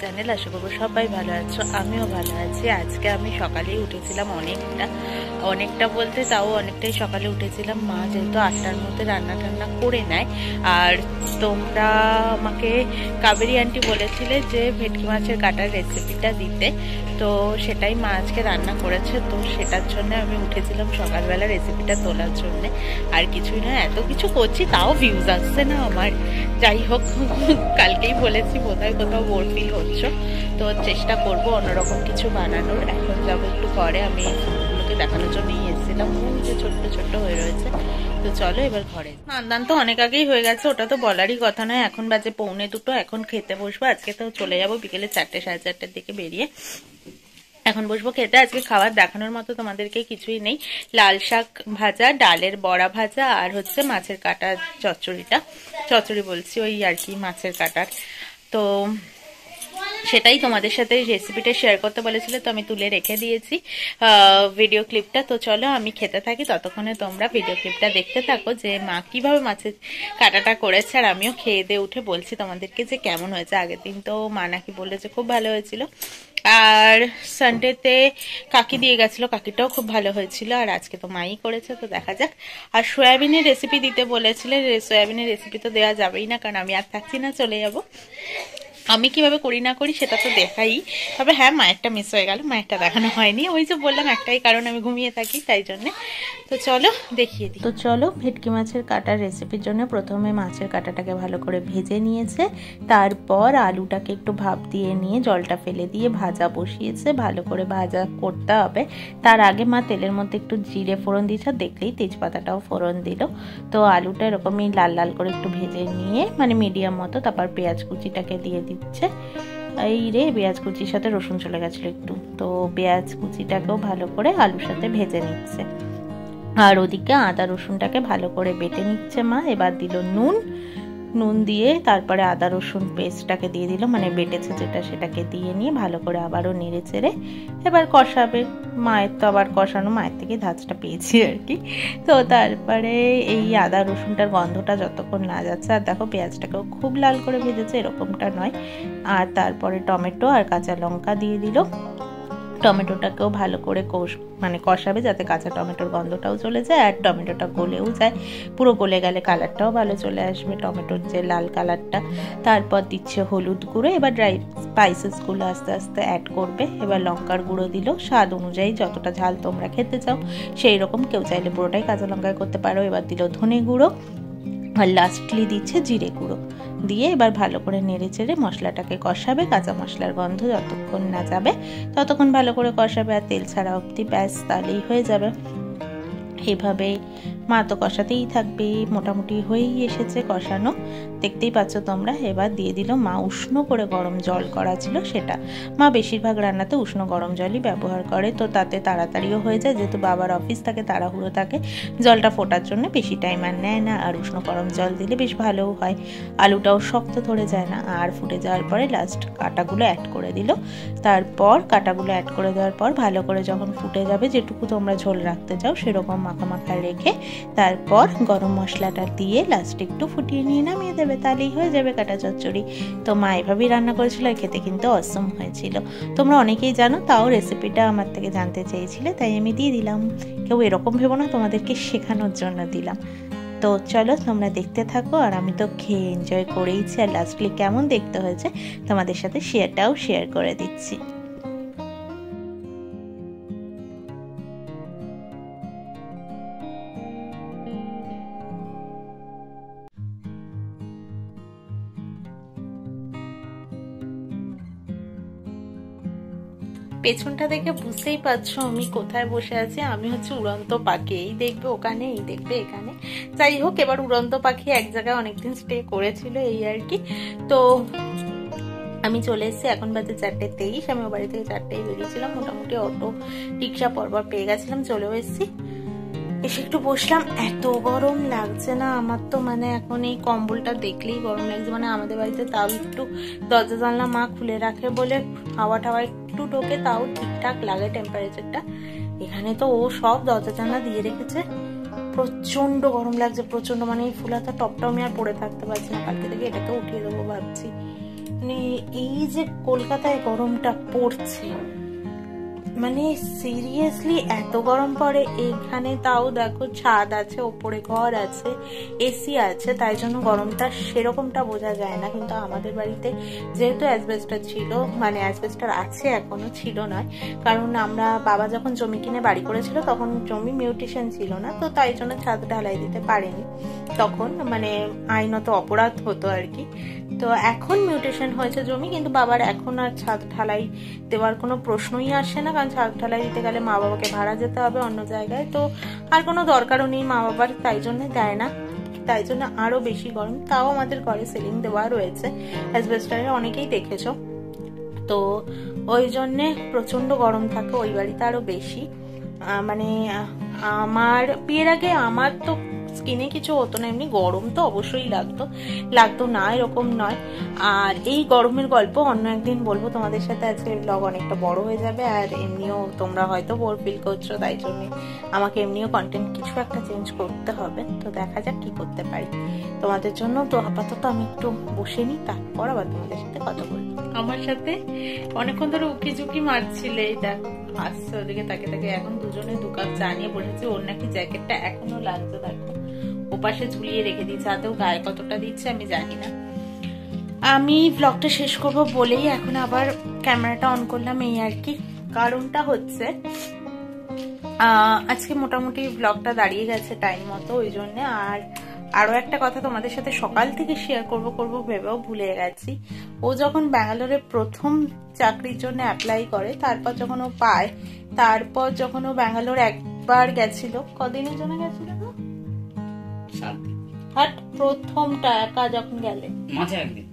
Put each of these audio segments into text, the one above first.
Channel আশা করব সবাই ভালো আছো, আমিও ভালো আছি। আজকে আমি সকালেই উঠেছিলাম অনেকটা অনেকটা বলতে তাও অনেকটাই সকালে উঠেছিলাম। মা যেহেতু আটটার মধ্যে রান্না টান্না করে নেয়, আর তোমরা আমাকে কাবেরি আন্টি বলেছিলে যে ভেটকি মাছের কাটার রেসিপিটা দিতে, তো সেটাই মা আজকে রান্না করেছে। তো সেটার জন্য আমি উঠেছিলাম সকালবেলা রেসিপিটা তোলার জন্য। আর কিছুই না এত কিছু করছি, তাও ভিউজ আসছে না আমার। যাই হোক, কালকেই বলেছি, বোধহয় কোথাও বোর ফিল হচ্ছ তো চেষ্টা করব অন্যরকম কিছু বানানোর। এখন যাব একটু পরে। আমি ফুলগুলোকে দেখানোর জন্যই এসেছিলাম। যে ছোট্ট ছোট্ট হয়ে রয়েছে। তো চলো এবার ঘরে। মান্দান তো অনেক আগেই হয়ে গেছে। ওটা তো বলারই কথা নয়। এখন বাজে পৌনে দুটো। এখন খেতে বসবো। আজকে তো চলে যাব বিকেলে চারটে, সাড়ে চারটের দিকে বেরিয়ে। এখন বসবো খেতে। আজকে খাবার দেখানোর মতো তোমাদেরকে কিছুই নেই। লাল শাক ভাজা, ডালের বড়া ভাজা, আর হচ্ছে মাছের কাটা চচ্চড়িটা। চচ্চড়ি বলছি ওই আর কি, মাছের কাটার। তো সেটাই তোমাদের সাথে রেসিপিটা শেয়ার করতে বলেছিল, তো আমি তুলে রেখে দিয়েছি ভিডিও ক্লিপটা তো চলো আমি খেতে থাকি, ততক্ষণে তোমরা ভিডিও ক্লিপটা দেখতে থাকো যে মা কীভাবে মাছের কাটাটা করেছে, আর আমিও খেয়ে দিয়ে উঠে বলছি তোমাদেরকে যে কেমন হয়েছে। আগের দিন তো মা নাকি বলল যে খুব ভালো হয়েছিল। আর সানডেতে কাকি দিয়ে গেছিল, কাকিটাও খুব ভালো হয়েছিল, আর আজকে তো মাই করেছে, তো দেখা যাক। আর সয়াবিনের রেসিপি দিতে বলেছিলে সয়াবিনের রেসিপি তো দেওয়া যাবেই না, কারণ আমি আর থাকছি না, চলে যাব। আমি কীভাবে করি না করি সেটা তো দেখাই। তবে হ্যাঁ মায়েরটা মিস হয়ে গেল, মায়েরটা দেখানো হয়নি। ওই যে বললাম, একটাই কারণ আমি ঘুমিয়ে থাকি, তাই জন্যে। তো চলো, দেখিয়ে দিই। তো চলো, ভেটকি মাছের কাটার রেসিপির জন্য প্রথমে মাছের কাটাটাকে ভালো করে ভেজে নিয়েছে। তারপর আলুটাকে একটু ভাপ দিয়ে নিয়ে জলটা ফেলে দিয়ে ভাজা বসিয়েছে। ভালো করে ভাজা করতে হবে। তার আগে মা তেলের মধ্যে একটু জিরে ফোড়ন দিয়েছে দেখলেই তেজপাতাটাও ফোড়ন দিল। তো আলুটা এরকমই লাল লাল করে একটু ভেজে নিয়ে মানে মিডিয়াম মতো, তারপর পেঁয়াজ কুচিটাকে দিয়ে দিচ্ছে। এই রে পেঁয়াজ কুচির সাথে রসুন চলে গেছিল একটু। তো পেঁয়াজ কুচিটাকেও ভালো করে আলুর সাথে ভেজে নিচ্ছে। আর ওদিকে আদা রসুনটাকে ভালো করে বেটে নিচ্ছে মা। এবার দিল নুন। নুন দিয়ে তারপরে আদা, রসুন পেস্টটাকে দিয়ে দিল। মানে বেটেছে যেটা, সেটাকে দিয়ে নিয়ে ভালো করে আবারও নেড়ে চেড়ে এবার কষাবে। মায়ের তো আবার কষানো, মায়ের থেকে ধাঁচটা পেয়েছি আর কি। তো তারপরে এই আদা, রসুনটার গন্ধটা যতক্ষণ না যাচ্ছে, আর দেখো পেঁয়াজটাকেও খুব লাল করে ভেজেছে, এরকমটা নয়। আর তারপরে টমেটো আর কাঁচা লঙ্কা দিয়ে দিল। টমেটোটাকেও ভালো করে কষ মানে কষাবে যাতে কাঁচা টমেটোর গন্ধটাও চলে যায় আর টমেটোটা গলেও যায়। পুরো গলে গেলে কালারটাও ভালো চলে আসবে, টমেটোর যে লাল কালারটা। তারপর দিচ্ছে হলুদ গুঁড়ো, এবার ড্রাই স্পাইসেসগুলো আস্তে আস্তে অ্যাড করবে। এবার লঙ্কার গুঁড়ো দিল, স্বাদ অনুযায়ী যতটা ঝাল তোমরা খেতে চাও সেই রকম কেউ চাইলে পুরোটাই কাঁচা লঙ্কায় করতে পারো। এবার দিল ধনে গুঁড়ো, আর লাস্টলি দিচ্ছে জিরে গুঁড়ো। দিয়ে এবার ভালো করে নেড়ে চেড়ে মশলাটাকে কষাবে, কাঁচা মশলার গন্ধ যতক্ষণ না যাবে, ততক্ষণ ভালো করে কষাবে আর তেল ছাড়া অবধি ব্যাস তাহলেই হয়ে যাবে। এভাবে মা তো কষাতেই থাকবে। মোটামুটি হয়েই এসেছে কষানো। দেখতেই পাচ্ছ তোমরা, এবার দিয়ে দিল মা উষ্ণ করে গরম জল করা ছিল সেটা। মা বেশিরভাগ রান্নাতে উষ্ণ গরম জলই ব্যবহার করে, তো তাতে তাড়াতাড়িও হয়ে যায়। যেহেতু বাবার অফিস থাকে, তাড়াহুড়ো থাকে, জলটা ফোটার জন্য বেশি টাইম আর নেয় না, আর উষ্ণ গরম জল দিলে বেশ ভালোও হয়। আলুটাও শক্ত ধরে যায় না, আর ফুটে যাওয়ার পরে লাস্ট কাটাগুলো অ্যাড করে দিল। তারপর কাটাগুলো অ্যাড করে দেওয়ার পর ভালো করে যখন ফুটে যাবে, যেটুকু তোমরা ঝোল রাখতে চাও, সেরকম মাখা মাখা রেখে তারপর গরম মশলাটা দিয়ে লাস্টে একটু ফুটিয়ে নিয়ে নামিয়ে দেবে, তাহলেই হয়ে যাবে কাটা চচ্চড়ি। তো মা এভাবেই রান্না করেছিল আর খেতে কিন্তু অসম হয়েছিল। তোমরা অনেকেই জানো তাও রেসিপিটা আমার থেকে জানতে চেয়েছিলে, তাই আমি দিয়ে দিলাম। কেউ এরকম ভেবো না, তোমাদেরকে শেখানোর জন্য দিলাম। তো চলো তোমরা দেখতে থাকো, আর আমি তো খেয়ে এনজয় করেইছি, আর লাস্টলি কেমন দেখতে হয়েছে তোমাদের সাথে শেয়ারটাও শেয়ার করে দিচ্ছি। পেছনটা দেখে বুঝতেই পারছ আমি কোথায় বসে আছি। আমি হচ্ছে উড়ন্ত পাখি। এই দেখবে ওখানে, এই দেখবে এখানে। যাই হোক, এবার উড়ন্ত পাখি এক জায়গায় অনেকদিন স্টে করেছিল এই আর কি। তো আমি চলে এসেছি, এখন বাজে চারটে তেইশ। আমি বাড়ি থেকে চারটেই বেরিয়েছিলাম। মোটামুটি অটো, রিক্সা পরপর পেয়ে গেছিলাম, চলেও এসেছি। এসে একটু বসলাম। এত গরম লাগছে না আমার তো মানে এখন এই কম্বলটা দেখলেই গরম লাগছে। মানে আমাদের বাড়িতে তাও একটু দরজা জানলা মা খুলে রাখে বলে হাওয়া টাওয়া ঢোকে, তাও ঠিকঠাক লাগে টেম্পারেচারটা এখানে তো ও সব দরজা জানা দিয়ে রেখেছে। প্রচণ্ড গরম লাগছে প্রচণ্ড মানে এই ফুলাতা টপটা আমি আর পরে থাকতে পারছি না। কালকে থেকে এটাকে উঠিয়ে দেবো ভাবছি। মানে এই যে কলকাতায় গরমটা পড়ছে মানে সিরিয়াসলি এত গরম পড়ে এখানে তাও দেখো ছাদ আছে, ওপরে ঘর আছে এসি আছে, তাই জন্য গরমটা সেরকমটা বোঝা যায় না। কিন্তু আমাদের বাড়িতে যেহেতু অ্যাসবেস্টার ছিল মানে অ্যাসবেস্টার আছে, এখনও ছিল নয়, কারণ আমরা বাবা যখন জমি কিনে বাড়ি করেছিল, তখন জমি মিউটেশন ছিল না, তো তাই জন্য ছাদ ঢালাই দিতে পারেনি। তখন মানে আইনত অপরাধ হতো আর কি। তো এখন মিউটেশন হয়েছে জমি, কিন্তু বাবার এখন আর ছাদ ঢালাই দেওয়ার কোনো প্রশ্নই আসে না, কারণ ছাদ ঢালাই দিতে গেলে মা বাবাকে ভাড়া যেতে হবে অন্য জায়গায়। তো আর কোনো দরকারও নেই, মা বাবার তাই জন্য দেয় না। তাই জন্য আরও বেশি গরম, তাও আমাদের ঘরে সিলিং দেওয়া রয়েছে। অ্যাসবেস্টারে অনেকেই দেখেছ। তো ওই জন্যে প্রচণ্ড গরম থাকে ওই বাড়িতে আরও বেশি। মানে আমার, বিয়ের আগে আমার তো স্কিনে কিছু হতো না, এমনি গরম তো অবশ্যই লাগতো। লাগতো না, এরকম নয়। আর এই গরমের গল্প অন্য একদিন বলব। তোমাদের সাথে আজকে ব্লগ অনেকটা বড় হয়ে যাবে, আর এমনিও তোমরা হয়তো বোর ফিল করছ, তাই জন্য আমাকে এমনিও কন্টেন্ট কিছু একটা চেঞ্জ করতে হবে। তো দেখা যাক কি করতে পারি। তোমাদের জন্য তো আপাতত আমি একটু বসে নিই, তারপর আবার তোমাদের সাথে কথা বলব। আমার সাথে অনেকক্ষণ ধরে উকি ঝুঁকি মারছিলে এটা আসছে ওদিকে, তাকে তাকে এখন দুজনে দু কাপ চা নিয়ে বসেছে, ওর নাকি জ্যাকেটটা এখনও লাগছে, দেখো। ওপাশে ঝুলিয়ে রেখে দিচ্ছে হাতেও গায়ে কতটা দিচ্ছে আমি জানি না। আমি ব্লগটা শেষ করব বলেই এখন আবার ক্যামেরাটা অন করলাম এই আর কি। কারণটা হচ্ছে আজকে মোটামুটি ব্লগটা দাঁড়িয়ে গেছে টাইম মতো, ওই জন্য আর আরও একটা কথা তোমাদের সাথে সকাল থেকে শেয়ার করব করব ভেবেও ভুলে গেছি। ও যখন ব্যাঙ্গালোরে প্রথম চাকরির জন্য অ্যাপ্লাই করে, তারপর যখন ও পায়, তারপর যখন ও ব্যাঙ্গালোর একবার গেছিল, কদিনের জন্য গেছিল? হাট প্রথমটা একা যখন গেলে? মাঝে একদিন।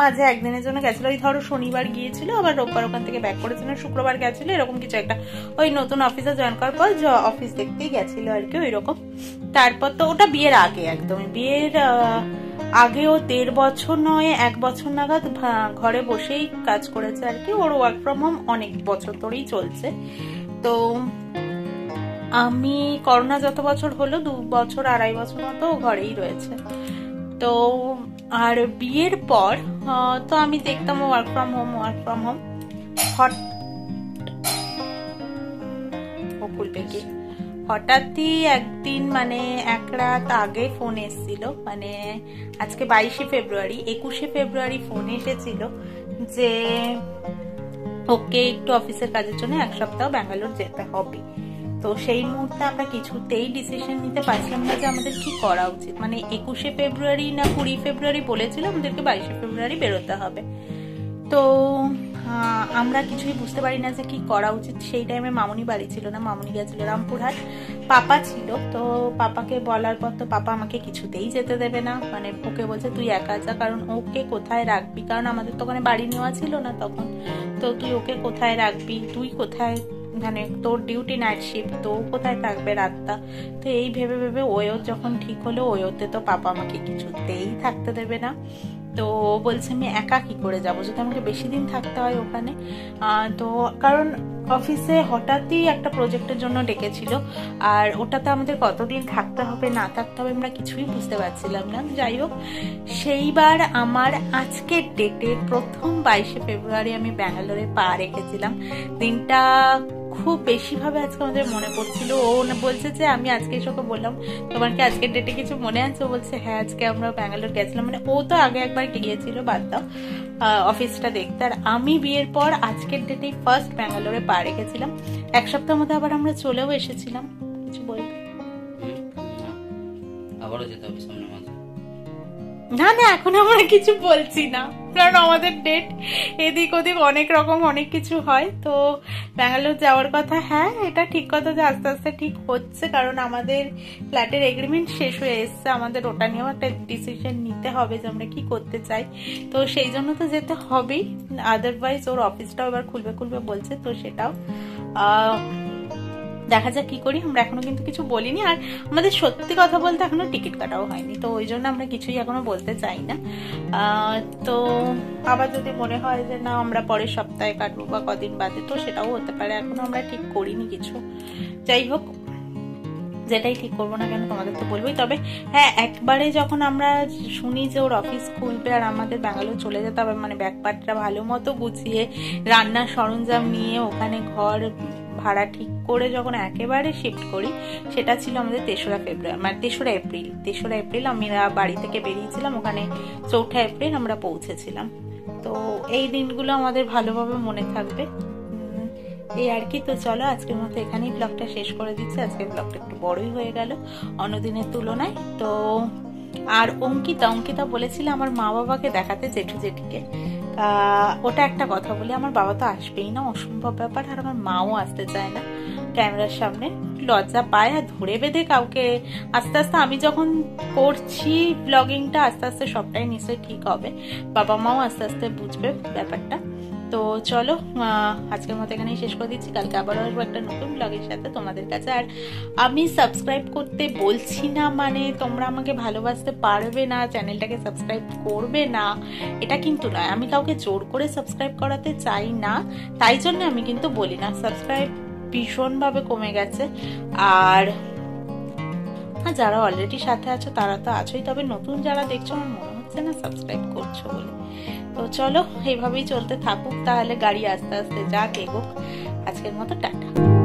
মাঝে একদিনের জন্য গেছিল। ওই ধরো শনিবার গিয়েছিল আবার রোববার ওখান থেকে ব্যাক করেছিল শুক্রবার গেছিল এরকম কিছু একটা। ওই নতুন অফিসে জয়েন করার পর অফিস দেখতেই গেছিল আর কি ওই রকম তারপর তো ওটা বিয়ের আগে একদমই। বিয়ের আগেও দেড় বছর নয় এক বছর নাগাদ ঘরে বসেই কাজ করেছে আর কি। ওর ওয়ার্ক ফ্রম হোম অনেক বছর ধরেই চলছে। তো আমি করোনা যত বছর হলো, দু বছর, আড়াই বছর মতো ঘরেই রয়েছে। তো, আর বিয়ের পর তো আমি দেখতাম work from home work from home hot হঠাৎই একদিন মানে এক রাত আগে ফোন এসেছিল মানে আজকে বাইশে ফেব্রুয়ারি, একুশে ফেব্রুয়ারি ফোন এসেছিল যে, ওকে একটু অফিসের কাজের জন্য এক সপ্তাহ ব্যাঙ্গালোর যেতে হবে। তো সেই মুহূর্তে আমরা কিছুতেই ডিসিশন নিতে পারছিলাম না যে আমাদের কি করা উচিত। মানে একুশে ফেব্রুয়ারি না কুড়ি ফেব্রুয়ারি বলেছিল আমাদেরকে বাইশে ফেব্রুয়ারি বেরোতে হবে। তো আমরা কিছুই বুঝতে পারি না যে কি করা উচিত। সেই টাইমে মামুনি বাড়ি ছিল না, মামুনি গেছিল রামপুরহাট। পাপা ছিল, তো পাপাকে বলার পর তো পাপা আমাকে কিছুতেই যেতে দেবে না। মানে ওকে বলছে, তুই একা যা, কারণ ওকে কোথায় রাখবি? কারণ আমাদের তো ওখানে বাড়ি নেওয়া ছিল না তখন। তো তুই ওকে কোথায় রাখবি? তুই কোথায় মানে তোর ডিউটি নাইট শিফট তো কোথায় থাকবে রাতটা? তো এই ভেবে ভেবে ওয়ো যখন ঠিক হলো, ওয়োতে তো পাপা আমাকে কিছুতেই থাকতে দেবে না। তো বলছে, আমি একা কি করে যাব? যদি আমাকে বেশি দিন থাকতে হয় ওখানে? তো কারণ অফিসে হঠাৎই একটা প্রজেক্টের জন্য ডেকেছিল। আর ওটাতে আমাদের কতদিন থাকতে হবে, না থাকতে হবে আমরা কিছুই বুঝতে পারছিলাম না। যাই হোক, সেইবার আমার আজকের ডেটে প্রথম বাইশে ফেব্রুয়ারি আমি ব্যাঙ্গালোরে পা রেখেছিলাম। দিনটা খুব বেশিভাবে আজকে আমাদের মনে পড়ছিল। ও বলছে যে আমি আজকে এসবকে বললাম তোমার কি আজকের ডেটে কিছু মনে আছে? ও বলছে হ্যাঁ আজকে আমরা ব্যাঙ্গালোর গেছিলাম। মানে ও তো আগে একবার গিয়েছিল বাদ দাও অফিসটা দেখতে। আর আমি বিয়ের পর আজকের ডেটেই ফার্স্ট ব্যাঙ্গালোরে পা রেখেছিলাম। এক সপ্তাহের মধ্যে আবার আমরা চলেও এসেছিলাম। কিছু বলতে আবারও যেতে হবে সামনে মাঝে না না এখন আমরা কিছু বলছি না। কারণ আমাদের ডেট এদিক ওদিক অনেক রকম অনেক কিছু হয়। তো ব্যাঙ্গালোর যাওয়ার কথা হ্যাঁ এটা ঠিক কথা যে আস্তে আস্তে ঠিক হচ্ছে, কারণ আমাদের ফ্ল্যাটের এগ্রিমেন্ট শেষ হয়ে এসছে। আমাদের ওটা নিয়েও একটা ডিসিশন নিতে হবে যে আমরা কি করতে চাই। তো সেই জন্য তো যেতে হবেই। আদারওয়াইজ ওর অফিসটাও এবার খুলবে খুলবে বলছে, তো সেটাও। দেখা যাক কি করি, আমরা এখনও কিন্তু কিছু বলিনি। আর আমাদের সত্যি কথা বলতে এখনও টিকিট কাটাও হয়নি, তো ওই জন্য আমরা কিছুই এখনও বলতে চাই না। তো আবার যদি মনে হয় যে না, আমরা পরের সপ্তাহে কাটবো বা কদিন বাদে, তো সেটাও হতে পারে। এখনও আমরা ঠিক করিনি কিছু। যাই হোক, যেটাই ঠিক করব না কেন তোমাদের তো বলবোই। তবে হ্যাঁ একবারে যখন আমরা শুনি যে ওর অফিস খুলবে আর আমাদের ব্যাঙ্গালোর চলে যেতে হবে মানে ব্যাগপাটটা ভালো মতো গুছিয়ে, রান্নার সরঞ্জাম নিয়ে ওখানে ঘর ভাড়া ঠিক করে যখন একেবারে শিফট করি, সেটা ছিল আমাদের তেসরা ফেব্রুয়ারি মানে তেসরা এপ্রিল। তেসরা এপ্রিল আমরা বাড়ি থেকে বেরিয়েছিলাম, ওখানে চৌঠা এপ্রিল আমরা পৌঁছেছিলাম। তো এই দিনগুলো আমাদের ভালোভাবে মনে থাকবে। এই আর কি। তো চলো, আজকের মতো এখানেই ব্লগটা শেষ করে দিচ্ছি। আজকের ব্লগটা একটু বড়ই হয়ে গেল অন্যদিনের তুলনায়। তো, আর অঙ্কিতা অঙ্কিতা বলেছিল আমার মা বাবাকে দেখাতে জেঠু জেঠিকে। ওটা একটা কথা বলি, আমার বাবা তো আসবেই না, অসম্ভব ব্যাপার, আর আমার মাও আসতে চায় না। ক্যামেরার সামনে লজ্জা পায় আর ধরে বেঁধে কাউকে। আস্তে আস্তে আমি যখন করছি ব্লগিংটা আস্তে আস্তে সবটাই নিশ্চয়ই ঠিক হবে। বাবা মাও আস্তে আস্তে বুঝবে ব্যাপারটা। তো চলো আজকের মতো এখানেই শেষ করে দিচ্ছি। কালকে আবারও আসব একটা নতুন ব্লগের সাথে তোমাদের কাছে। আর আমি সাবস্ক্রাইব করতে বলছি না মানে তোমরা আমাকে ভালোবাসতে পারবে না চ্যানেলটাকে সাবস্ক্রাইব করবে না। এটা কিন্তু নয়, আমি কাউকে জোর করে সাবস্ক্রাইব করাতে চাই না। তাই জন্য আমি কিন্তু বলি না সাবস্ক্রাইব ভীষণভাবে কমে গেছে। আর হ্যাঁ যারা অলরেডি সাথে আছো, তারা তো আছোই। তবে নতুন যারা দেখছ, আমার মনে হচ্ছে না সাবস্ক্রাইব করছ বলে। তো চলো, এইভাবেই চলতে থাকুক, তাহলে গাড়ি আস্তে আস্তে যাক, এগোক। আজকের মতো টাটা।